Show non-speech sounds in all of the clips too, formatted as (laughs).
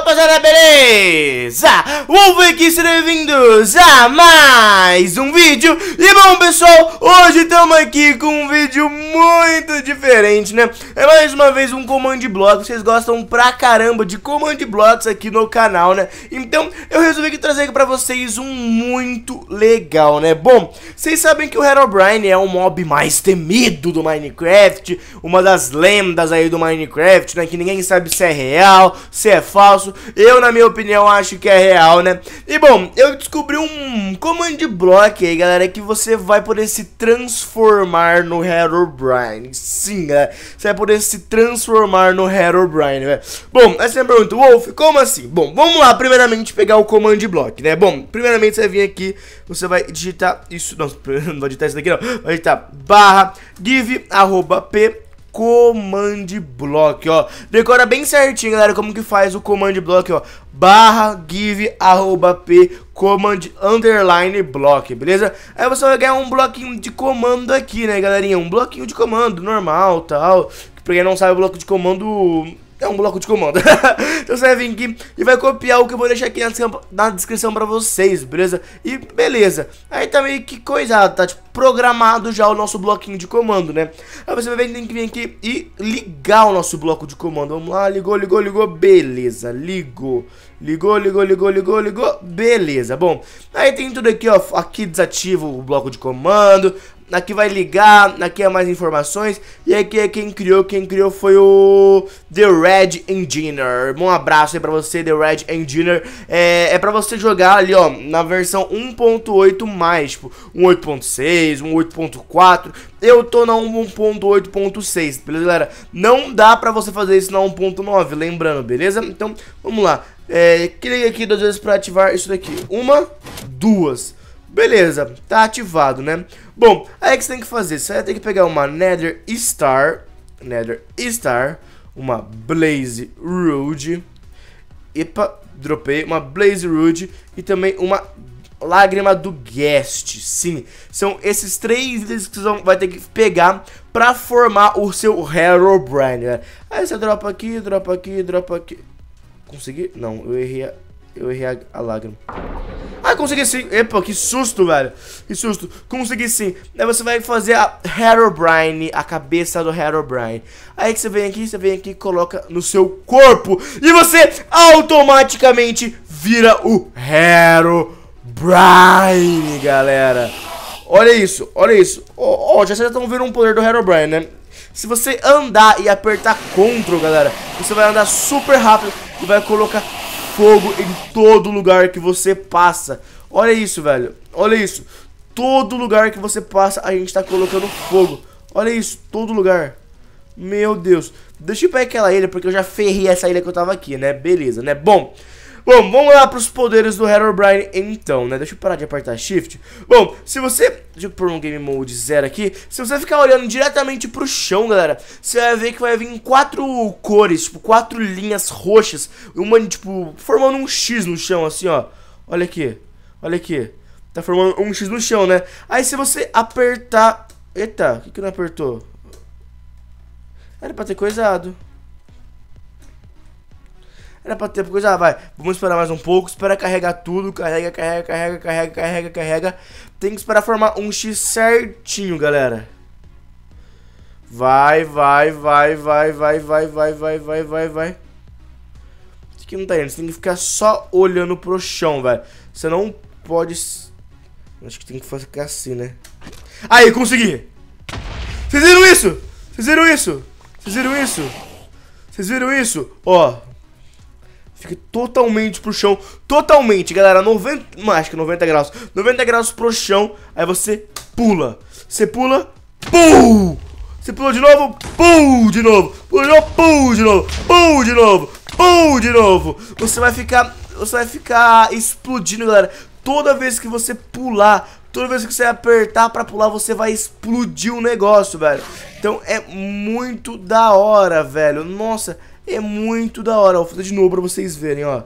beleza? Wolf aqui, sejam bem-vindos a mais um vídeo E bom pessoal, hoje estamos aqui com um vídeo muito diferente, né? É mais uma vez um Command Block, vocês gostam pra caramba de Command Blocks aqui no canal, né? Então eu resolvi aqui trazer aqui pra vocês um muito legal, né? Bom, vocês sabem que o Herobrine é o mob mais temido do Minecraft Uma das lendas aí do Minecraft, né? Que ninguém sabe se é real, se é falso Eu, na minha opinião, acho que é real, né? E bom, eu descobri um command block aí, galera, que você vai poder se transformar no Herobrine. Sim, galera, você vai poder se transformar no Herobrine, velho. Bom, aí você me pergunta, Wolf, como assim? Bom, vamos lá, primeiramente, pegar o command block, né? Bom, primeiramente você vai vir aqui, você vai digitar isso, (laughs) não, não vai digitar isso daqui não, vai digitar barra give, arroba, p, command block, ó. Decora bem certinho, galera, como que faz o command block, ó. Barra give arroba p command underline block, beleza? Aí você vai ganhar um bloquinho de comando aqui, né, galerinha? Um bloquinho de comando normal, tal. Pra quem não sabe, o bloco de comando é um bloco de comando. (laughs) então você vai vir aqui e vai copiar o que eu vou deixar aqui na descrição, descrição pra vocês, beleza? E beleza. Aí tá meio que coisado, tá tipo programado já o nosso bloquinho de comando, né? Aí você vai que vir aqui e ligar o nosso bloco de comando. Vamos lá, ligou, ligou, ligou, beleza, ligou. Ligou, ligou, ligou, ligou, ligou, beleza. Bom, aí tem tudo aqui, ó, aqui desativa o bloco de comando, aqui vai ligar, aqui é mais informações, e aqui é quem criou, quem criou foi o The Red Engineer. Um abraço aí pra você, The Red Engineer. É, é pra você jogar ali, ó, na versão 1.8 mais, tipo, um 8.6, um 8.4. Eu tô na 1.8.6, beleza, galera? Não dá pra você fazer isso na 1.9, lembrando, beleza? Então, vamos lá. É, clique aqui duas vezes pra ativar isso daqui. Uma, duas. Beleza, tá ativado, né? Bom, aí que você tem que fazer? Você vai ter que pegar uma Nether Star, Nether Star, uma Blaze Road, epa, dropei, uma Blaze Road e também uma Lágrima do Guest, sim, são esses três itens que você vai ter que pegar pra formar o seu Herobrine, né? Aí você dropa aqui, dropa aqui, dropa aqui, consegui? Não, eu errei a, eu errei a, a lágrima. Ah, consegui sim. Epa, que susto, velho. Que susto. Consegui sim. Aí você vai fazer a Herobrine, a cabeça do Herobrine. Aí que você vem aqui, você vem aqui e coloca no seu corpo. E você automaticamente vira o Herobrine, galera. Olha isso, olha isso. Ó, oh, oh, já estão vendo um poder do Herobrine, né? Se você andar e apertar Ctrl, galera, você vai andar super rápido e vai colocar fogo em todo lugar que você passa. Olha isso, velho. Olha isso. Todo lugar que você passa, a gente tá colocando fogo. Olha isso, todo lugar. Meu Deus. Deixa eu ir pra aquela ilha, porque eu já ferrei essa ilha que eu tava aqui, né? Beleza, né? Bom... Bom, vamos lá para os poderes do Herobrine então, né? Deixa eu parar de apertar Shift. Bom, se você... Deixa eu pôr um Game Mode zero aqui. Se você ficar olhando diretamente pro chão, galera, você vai ver que vai vir quatro cores, tipo, quatro linhas roxas. Uma, tipo, formando um X no chão, assim, ó. Olha aqui, olha aqui. Tá formando um X no chão, né? Aí se você apertar... Eita, o que que não apertou? Era pra ter coisado. Era pra ter coisa, ah, vai, vamos esperar mais um pouco, espera carregar tudo, carrega, carrega, carrega, carrega, carrega, carrega. Tem que esperar formar um X certinho, galera. Vai, vai, vai, vai, vai, vai, vai, vai, vai, vai, vai. Isso aqui não tá indo, você tem que ficar só olhando pro chão, velho. Você não pode... Acho que tem que ficar assim, né? Aí, consegui! Vocês viram isso? Vocês viram isso? Vocês viram isso? Vocês viram isso? Ó, Fica totalmente pro chão. Totalmente, galera. 90. Acho que 90 graus. 90 graus pro chão. Aí você pula. Você pula. Pum! Você pula de novo. Pum! De novo. Pula de novo. Pum! De novo. Pum! De novo. Pum! De novo. Você vai ficar. Você vai ficar explodindo, galera. Toda vez que você pular, toda vez que você apertar pra pular, você vai explodir o negócio, velho. Então é muito da hora, velho. Nossa. É muito da hora. Vou fazer de novo pra vocês verem, ó.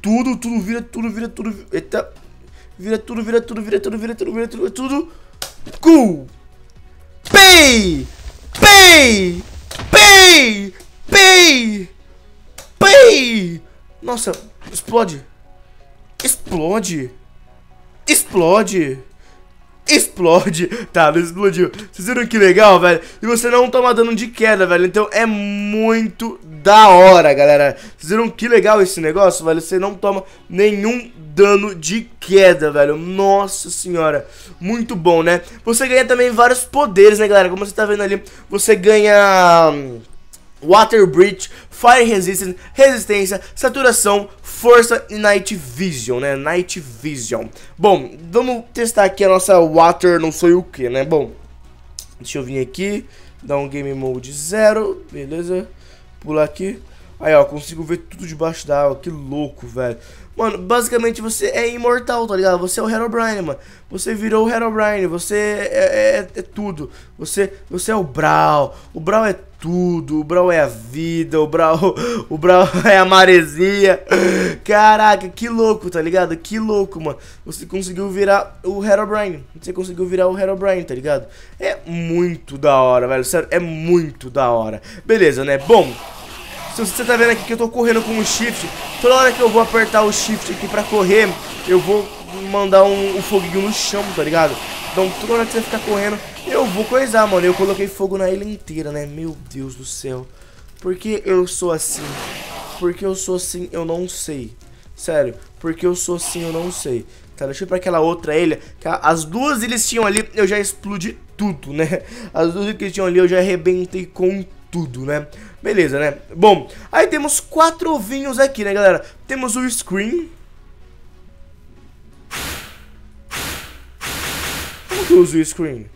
Tudo, tudo vira, tudo vira, tudo... Eita. Vira tudo, vira tudo, vira tudo, vira tudo, vira tudo, vira tudo. Cool. Pay! Pay! Pay! Pay! Pay! Nossa, Explode. Explode. Explode. Explode. Tá, não explodiu. Vocês viram que legal, velho? E você não toma dano de queda, velho. Então é muito da hora, galera. Vocês viram que legal esse negócio, velho? Você não toma nenhum dano de queda, velho. Nossa senhora. Muito bom, né? Você ganha também vários poderes, né, galera? Como você tá vendo ali, você ganha... Water Breach, Fire Resistance, Resistência, Saturação, Força e Night Vision, né? Night Vision. Bom, vamos testar aqui a nossa Water não sei o que, né? Bom, deixa eu vir aqui, dar um Game Mode 0, beleza? Pular aqui. Aí, ó, consigo ver tudo debaixo da água, que louco, velho. Mano, basicamente você é imortal, tá ligado? Você é o Herobrine, mano. Você virou o Herobrine, você é, é, é, tudo. Você, você é o Brawl. O Brawl é tudo. O Brawl é a vida. O Brawl, o Brawl (laughs) é a maresia. Caraca, que louco, tá ligado? Que louco, mano. Você conseguiu virar o Herobrine. Você conseguiu virar o Herobrine, tá ligado? É muito da hora, velho. Sério, é muito da hora. Beleza, né? Bom... Se você tá vendo aqui que eu tô correndo com o shift, toda hora que eu vou apertar o shift aqui pra correr, eu vou mandar um, um foguinho no chão, tá ligado? Então toda hora que você ficar correndo, eu vou coisar, mano. Eu coloquei fogo na ilha inteira, né? Meu Deus do céu. Por que eu sou assim? Porque eu sou assim, eu não sei. Sério, porque eu sou assim, eu não sei. Tá, deixa eu ir pra aquela outra ilha. Que as duas ilhas tinham ali, eu já explodi tudo, né? (laughs) As duas ilhas que tinham ali, eu já arrebentei com tudo, né? Beleza, né? Bom, aí temos quatro ovinhos aqui, né, galera? Temos o Screen. Como que eu uso o Screen?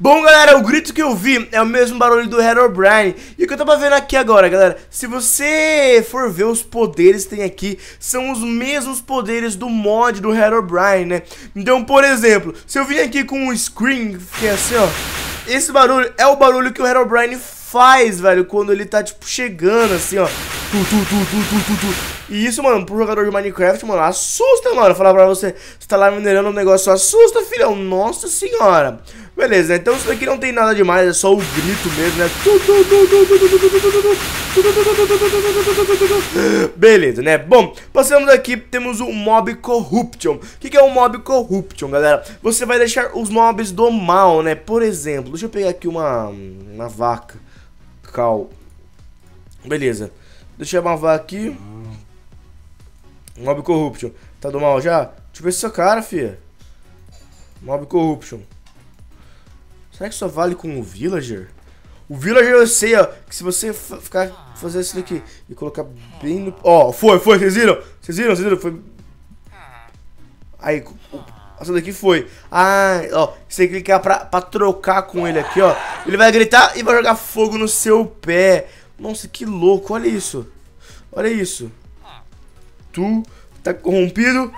Bom, galera, o grito que eu vi é o mesmo barulho do Herobrine. E o que eu tava vendo aqui agora, galera, se você for ver os poderes que tem aqui, são os mesmos poderes do mod do Herobrine, né? Então, por exemplo, se eu vim aqui com um screen, que é assim, ó, esse barulho é o barulho que o Herobrine faz, velho, quando ele tá, tipo, chegando, assim, ó. Tu, tu, tu, tu, tu, tu, tu. E isso, mano, pro jogador de Minecraft, mano, assusta, mano. Falar pra você, você tá lá minerando um negócio, assusta, filhão. Nossa senhora. Beleza, então isso daqui não tem nada demais, é só o grito mesmo, né? Beleza, né? Bom, passamos aqui, temos o Mob Corruption. O que, que é o Mob Corruption, galera? Você vai deixar os mobs do mal, né? Por exemplo, deixa eu pegar aqui uma, uma vaca. Cal. Beleza. Deixa eu chamar aqui. Mob Corruption. Tá do mal já? Deixa eu ver essa cara, fia. Mob Corruption. Será que só vale com o Villager? O Villager eu sei, ó, que se você ficar fazer isso daqui e colocar bem no... Ó, foi, foi, vocês viram? Vocês viram, vocês viram? Foi... Aí, essa daqui foi. Ah, ó, você clicar pra, pra trocar com ele aqui, ó. Ele vai gritar e vai jogar fogo no seu pé. Nossa, que louco, olha isso. Olha isso. Tu tá corrompido.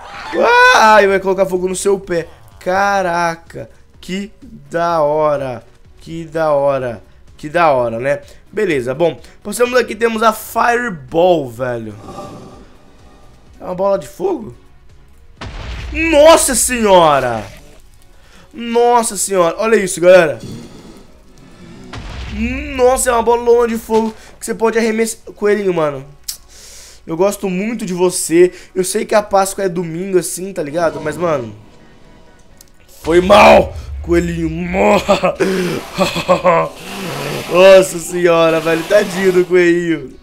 Ah, e vai colocar fogo no seu pé. Caraca. Que da hora. Que da hora. Que da hora, né? Beleza, bom. Passamos aqui, temos a Fireball, velho. É uma bola de fogo? Nossa senhora! Nossa senhora, olha isso, galera. Nossa, é uma bolona de fogo que você pode arremessar. Coelhinho, mano. Eu gosto muito de você. Eu sei que a Páscoa é domingo assim, tá ligado? Mas, mano. Foi mal! Coelhinho, morra! (laughs) Nossa senhora, velho, tadinho do coelhinho.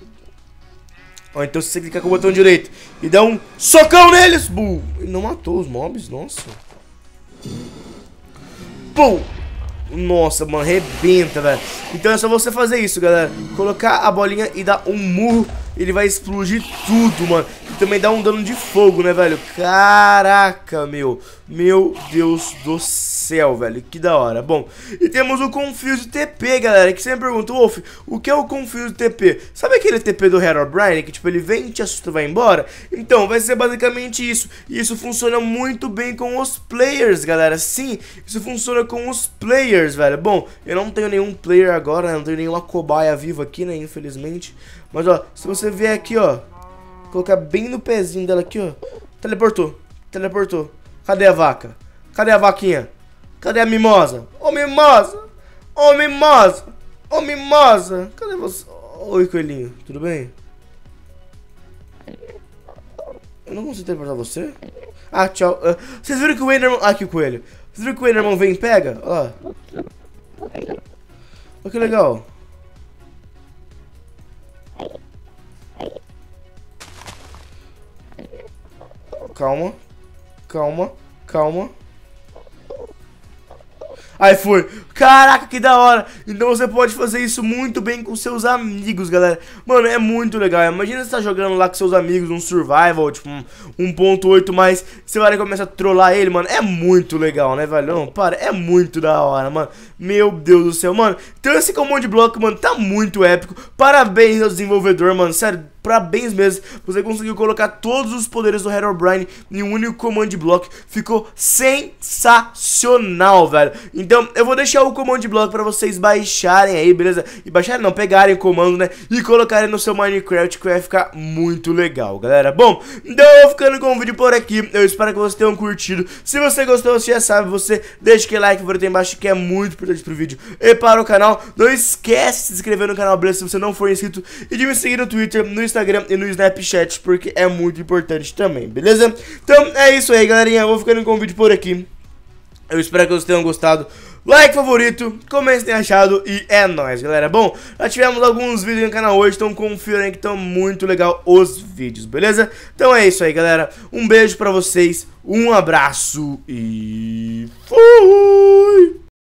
Ó, então se você clicar com o botão direito e der um socão neles, bull! Ele não matou os mobs, nossa. Pum! Nossa, mano, rebenta, velho. Então é só você fazer isso, galera. Colocar a bolinha e dar um murro ele vai explodir tudo, mano. E também dá um dano de fogo, né, velho? Caraca, meu. Meu Deus do céu, velho. Que da hora. Bom, e temos o Confuse TP, galera. Que sempre pergunta, Wolf, o que é o Confuse TP? Sabe aquele TP do Herobrine? Que, tipo, ele vem, te assusta e vai embora? Então, vai ser basicamente isso. E isso funciona muito bem com os players, galera. Sim, isso funciona com os players, velho. Bom, eu não tenho nenhum player agora? Não tenho nenhuma cobaia viva aqui, né? Infelizmente. Mas, ó, se você vier aqui, ó, colocar bem no pezinho dela aqui, ó, teleportou, teleportou. Cadê a vaca? Cadê a vaquinha? Cadê a mimosa? Ô, mimosa! Ô, mimosa! Ô, mimosa! Cadê você? Oi, coelhinho. Tudo bem? Eu não consigo teleportar você? Ah, tchau. Uh, vocês viram que o Enderman... Ah, aqui o coelho. Vocês viram que o Enderman vem e pega? Ó. Olha que legal. Calma. Calma. Calma. Aí foi. Caraca, que da hora. Então você pode fazer isso muito bem com seus amigos, galera. Mano, é muito legal. Imagina você tá jogando lá com seus amigos um survival, tipo um 1.8 mais. Você vai começar a trollar ele, mano. É muito legal, né, velho? Não, para. É muito da hora, mano. Meu Deus do céu, mano. Então esse comando de bloco, mano, tá muito épico. Parabéns ao desenvolvedor, mano. Sério, parabéns mesmo. Você conseguiu colocar todos os poderes do Herobrine em um único command block. Ficou sensacional, velho. Então, eu vou deixar o command block pra vocês baixarem aí, beleza? E baixarem não, pegarem o comando, né? E colocarem no seu Minecraft, que vai ficar muito legal, galera. Bom, então eu vou ficando com o vídeo por aqui. Eu espero que vocês tenham curtido. Se você gostou, você já sabe, você deixa aquele like favorito aí embaixo, que é muito importante pro vídeo e para o canal. Não esquece de se inscrever no canal, beleza? Se você não for inscrito. E de me seguir no Twitter, no Instagram e no Snapchat, porque é muito importante também, beleza? Então é isso aí, galerinha. Eu vou ficando com o vídeo por aqui. Eu espero que vocês tenham gostado. Like favorito, comenta se tem achado e é nóis, galera. Bom, já tivemos alguns vídeos no canal hoje, então confira aí que estão muito legal os vídeos, beleza? Então é isso aí, galera. Um beijo pra vocês, um abraço e... Fui!